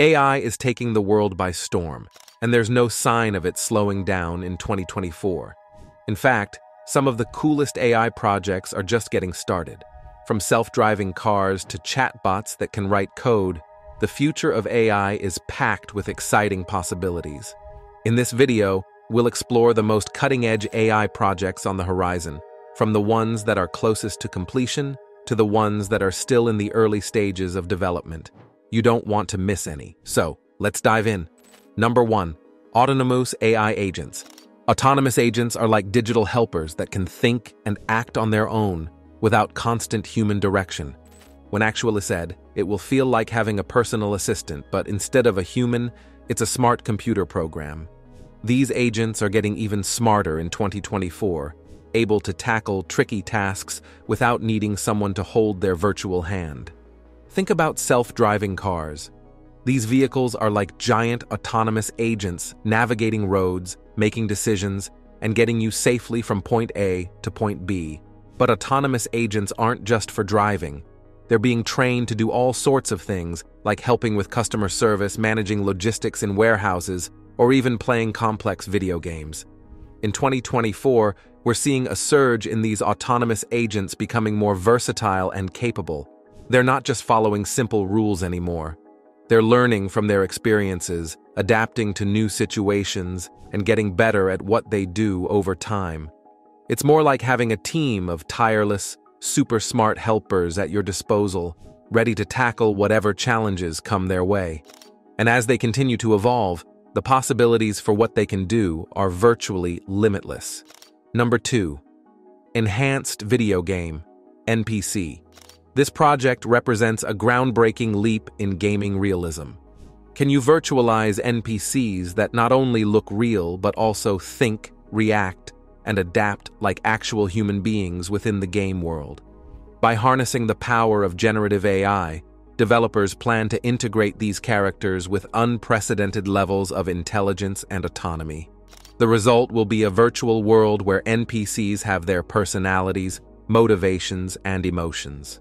AI is taking the world by storm, and there's no sign of it slowing down in 2024. In fact, some of the coolest AI projects are just getting started. From self-driving cars to chatbots that can write code, the future of AI is packed with exciting possibilities. In this video, we'll explore the most cutting-edge AI projects on the horizon, from the ones that are closest to completion to the ones that are still in the early stages of development. You don't want to miss any. So, let's dive in. Number 1. Autonomous AI Agents. Autonomous agents are like digital helpers that can think and act on their own without constant human direction. When actually said, it will feel like having a personal assistant, but instead of a human, it's a smart computer program. These agents are getting even smarter in 2024, able to tackle tricky tasks without needing someone to hold their virtual hand. Think about self-driving cars. These vehicles are like giant autonomous agents navigating roads, making decisions, and getting you safely from point A to point B. But autonomous agents aren't just for driving. They're being trained to do all sorts of things, like helping with customer service, managing logistics in warehouses, or even playing complex video games. In 2024, we're seeing a surge in these autonomous agents becoming more versatile and capable. They're not just following simple rules anymore. They're learning from their experiences, adapting to new situations, and getting better at what they do over time. It's more like having a team of tireless, super smart helpers at your disposal, ready to tackle whatever challenges come their way. And as they continue to evolve, the possibilities for what they can do are virtually limitless. Number 2. Enhanced Video Game NPC. This project represents a groundbreaking leap in gaming realism. Can you virtualize NPCs that not only look real but also think, react, and adapt like actual human beings within the game world? By harnessing the power of generative AI, developers plan to integrate these characters with unprecedented levels of intelligence and autonomy. The result will be a virtual world where NPCs have their personalities, motivations, and emotions.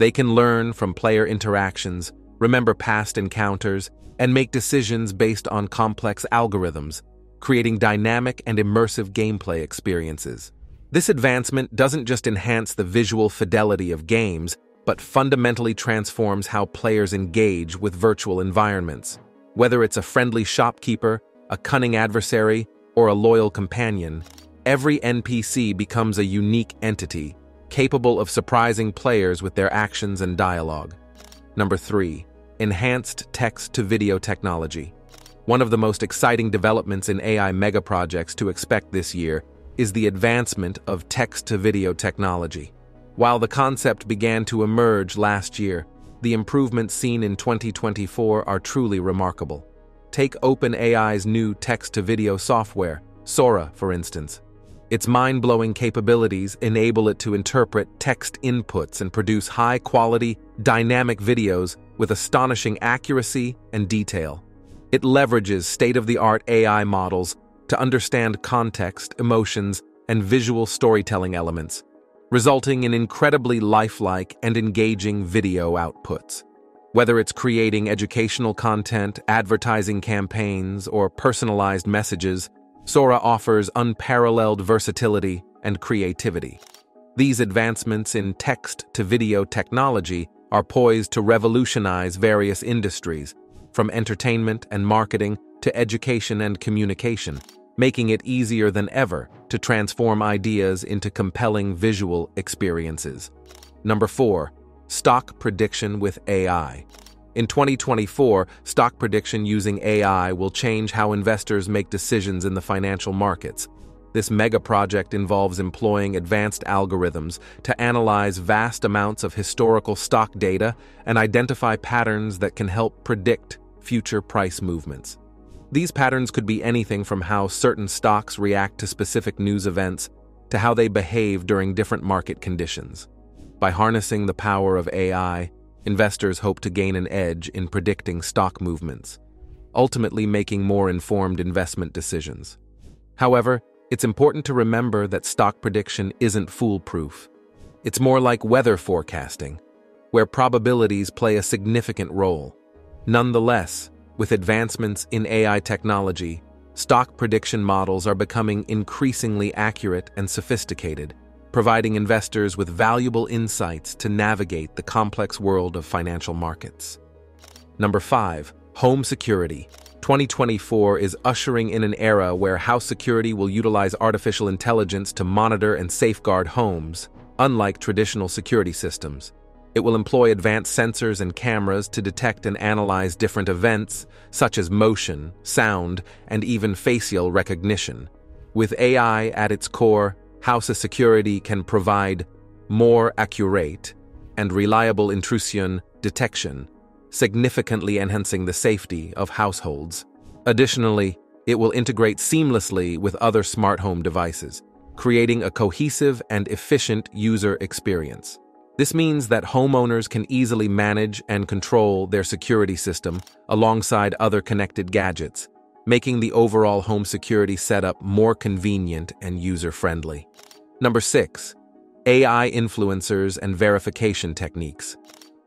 They can learn from player interactions, remember past encounters, and make decisions based on complex algorithms, creating dynamic and immersive gameplay experiences. This advancement doesn't just enhance the visual fidelity of games, but fundamentally transforms how players engage with virtual environments. Whether it's a friendly shopkeeper, a cunning adversary, or a loyal companion, every NPC becomes a unique entity, capable of surprising players with their actions and dialogue. Number 3. Enhanced Text-to-Video Technology One of the most exciting developments in AI megaprojects to expect this year is the advancement of text-to-video technology. While the concept began to emerge last year, the improvements seen in 2024 are truly remarkable. Take OpenAI's new text-to-video software, Sora, for instance. Its mind-blowing capabilities enable it to interpret text inputs and produce high-quality, dynamic videos with astonishing accuracy and detail. It leverages state-of-the-art AI models to understand context, emotions, and visual storytelling elements, resulting in incredibly lifelike and engaging video outputs. Whether it's creating educational content, advertising campaigns, or personalized messages, Sora offers unparalleled versatility and creativity. These advancements in text-to-video technology are poised to revolutionize various industries, from entertainment and marketing to education and communication, making it easier than ever to transform ideas into compelling visual experiences. Number 4. Stock Prediction with AI In 2024, stock prediction using AI will change how investors make decisions in the financial markets. This mega project involves employing advanced algorithms to analyze vast amounts of historical stock data and identify patterns that can help predict future price movements. These patterns could be anything from how certain stocks react to specific news events to how they behave during different market conditions. By harnessing the power of AI, investors hope to gain an edge in predicting stock movements, ultimately making more informed investment decisions. However, it's important to remember that stock prediction isn't foolproof. It's more like weather forecasting, where probabilities play a significant role. Nonetheless, with advancements in AI technology, stock prediction models are becoming increasingly accurate and sophisticated, providing investors with valuable insights to navigate the complex world of financial markets. Number 5. Home Security 2024 is ushering in an era where house security will utilize artificial intelligence to monitor and safeguard homes, unlike traditional security systems. It will employ advanced sensors and cameras to detect and analyze different events, such as motion, sound, and even facial recognition. With AI at its core, House Security can provide more accurate and reliable intrusion detection, significantly enhancing the safety of households. Additionally, it will integrate seamlessly with other smart home devices, creating a cohesive and efficient user experience. This means that homeowners can easily manage and control their security system alongside other connected gadgets, making the overall home security setup more convenient and user-friendly. Number 6. AI influencers and verification techniques.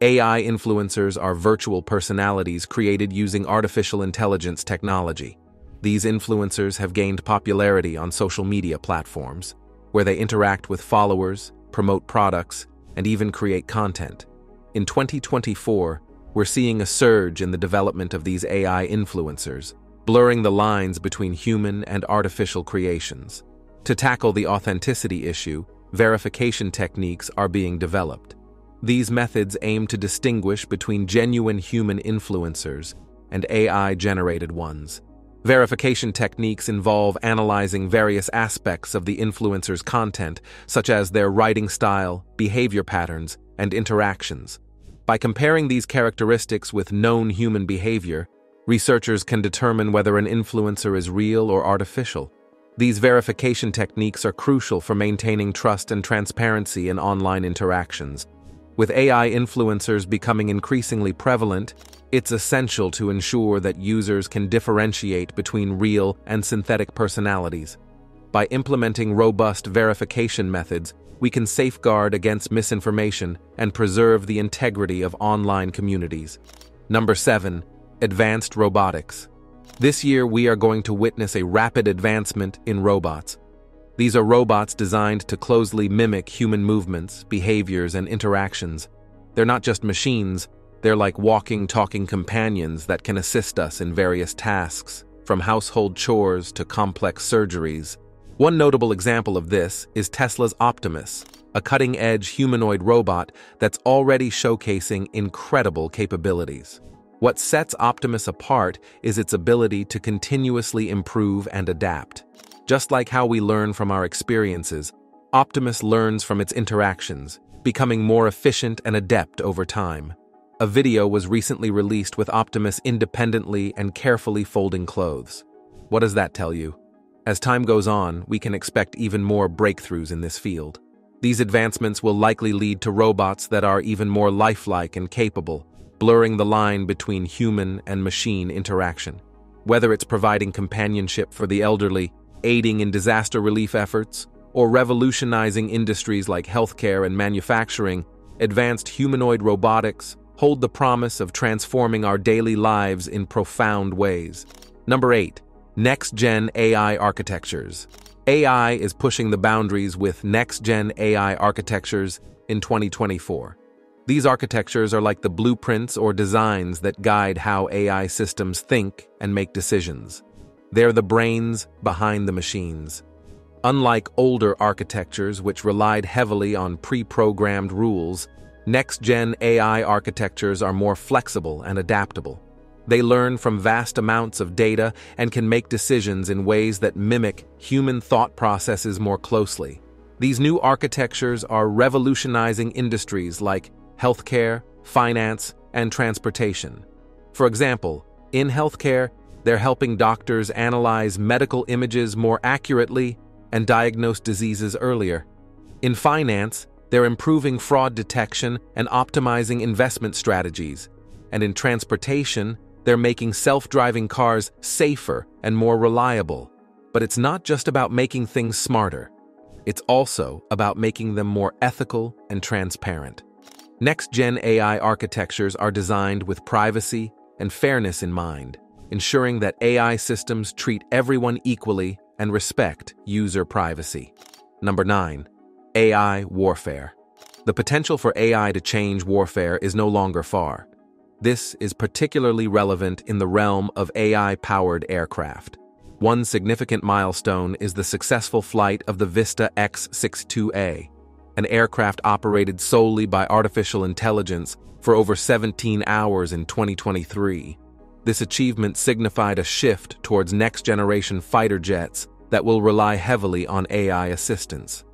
AI influencers are virtual personalities created using artificial intelligence technology. These influencers have gained popularity on social media platforms, where they interact with followers, promote products, and even create content. In 2024, we're seeing a surge in the development of these AI influencers, blurring the lines between human and artificial creations. To tackle the authenticity issue, verification techniques are being developed. These methods aim to distinguish between genuine human influencers and AI-generated ones. Verification techniques involve analyzing various aspects of the influencer's content, such as their writing style, behavior patterns, and interactions. By comparing these characteristics with known human behavior, researchers can determine whether an influencer is real or artificial. These verification techniques are crucial for maintaining trust and transparency in online interactions. With AI influencers becoming increasingly prevalent, it's essential to ensure that users can differentiate between real and synthetic personalities. By implementing robust verification methods, we can safeguard against misinformation and preserve the integrity of online communities. Number 7. Advanced Robotics. This year, we are going to witness a rapid advancement in robots. These are robots designed to closely mimic human movements, behaviors, and interactions. They're not just machines, they're like walking, talking companions that can assist us in various tasks, from household chores to complex surgeries. One notable example of this is Tesla's Optimus, a cutting-edge humanoid robot that's already showcasing incredible capabilities. What sets Optimus apart is its ability to continuously improve and adapt. Just like how we learn from our experiences, Optimus learns from its interactions, becoming more efficient and adept over time. A video was recently released with Optimus independently and carefully folding clothes. What does that tell you? As time goes on, we can expect even more breakthroughs in this field. These advancements will likely lead to robots that are even more lifelike and capable, blurring the line between human and machine interaction. Whether it's providing companionship for the elderly, aiding in disaster relief efforts, or revolutionizing industries like healthcare and manufacturing, advanced humanoid robotics, hold the promise of transforming our daily lives in profound ways. Number 8. Next-Gen AI Architectures AI is pushing the boundaries with next-gen AI architectures in 2024. These architectures are like the blueprints or designs that guide how AI systems think and make decisions. They're the brains behind the machines. Unlike older architectures which relied heavily on pre-programmed rules, Next-gen AI architectures are more flexible and adaptable. They learn from vast amounts of data and can make decisions in ways that mimic human thought processes more closely. These new architectures are revolutionizing industries like healthcare, finance, and transportation. For example, in healthcare, they're helping doctors analyze medical images more accurately and diagnose diseases earlier. In finance, they're improving fraud detection and optimizing investment strategies. And in transportation, they're making self-driving cars safer and more reliable. But it's not just about making things smarter. It's also about making them more ethical and transparent. Next-gen AI architectures are designed with privacy, and fairness in mind, ensuring that AI systems treat everyone equally and respect user privacy. Number 9. AI Warfare The potential for AI to change warfare is no longer far. This is particularly relevant in the realm of AI-powered aircraft. One significant milestone is the successful flight of the Vista X-62A, an aircraft operated solely by artificial intelligence for over 17 hours in 2023. This achievement signified a shift towards next-generation fighter jets that will rely heavily on AI assistance.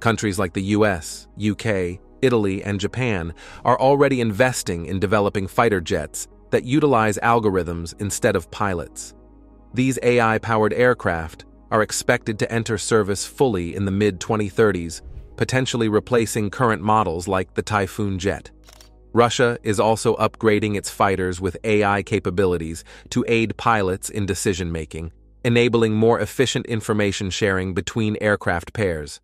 Countries like the US, UK, Italy, and Japan are already investing in developing fighter jets that utilize algorithms instead of pilots. These AI-powered aircraft are expected to enter service fully in the mid-2030s, potentially replacing current models like the Typhoon jet. Russia is also upgrading its fighters with AI capabilities to aid pilots in decision-making, enabling more efficient information sharing between aircraft pairs.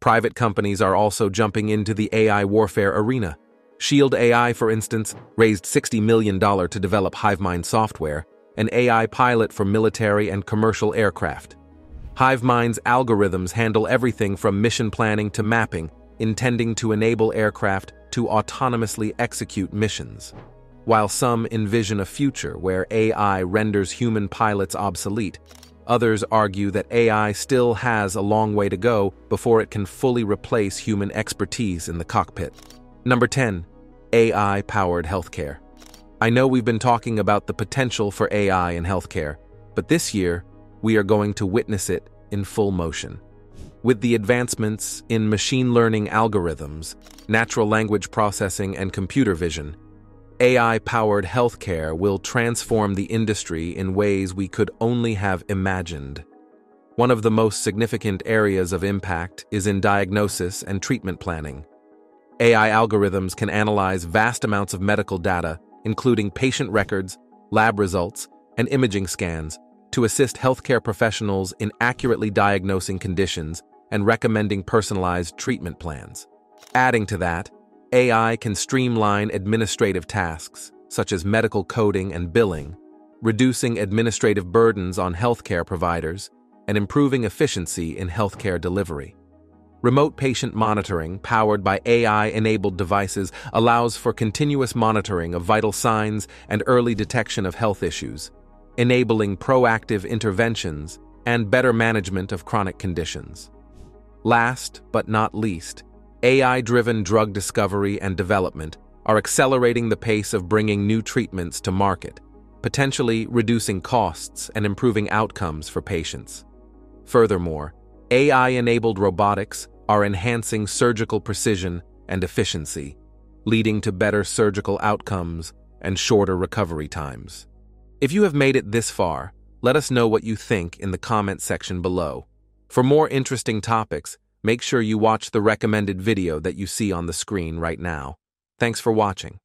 Private companies are also jumping into the AI warfare arena. Shield AI, for instance, raised $60 million to develop HiveMind software, an AI pilot for military and commercial aircraft. HiveMind's algorithms handle everything from mission planning to mapping, intending to enable aircraft to autonomously execute missions. While some envision a future where AI renders human pilots obsolete, others argue that AI still has a long way to go before it can fully replace human expertise in the cockpit. Number 10. AI-powered healthcare. I know we've been talking about the potential for AI in healthcare, but this year, we are going to witness it in full motion. With the advancements in machine learning algorithms, natural language processing, and computer vision, AI-powered healthcare will transform the industry in ways we could only have imagined. One of the most significant areas of impact is in diagnosis and treatment planning. AI algorithms can analyze vast amounts of medical data including patient records, lab results, and imaging scans, to assist healthcare professionals in accurately diagnosing conditions and recommending personalized treatment plans. Adding to that, AI can streamline administrative tasks, such as medical coding and billing, reducing administrative burdens on healthcare providers and improving efficiency in healthcare delivery. Remote patient monitoring, powered by AI-enabled devices, allows for continuous monitoring of vital signs and early detection of health issues, enabling proactive interventions and better management of chronic conditions. Last but not least, AI-driven drug discovery and development are accelerating the pace of bringing new treatments to market, potentially reducing costs and improving outcomes for patients. Furthermore, AI-enabled robotics are enhancing surgical precision and efficiency, leading to better surgical outcomes and shorter recovery times. If you have made it this far, let us know what you think in the comment section below. For more interesting topics, make sure you watch the recommended video that you see on the screen right now. Thanks for watching.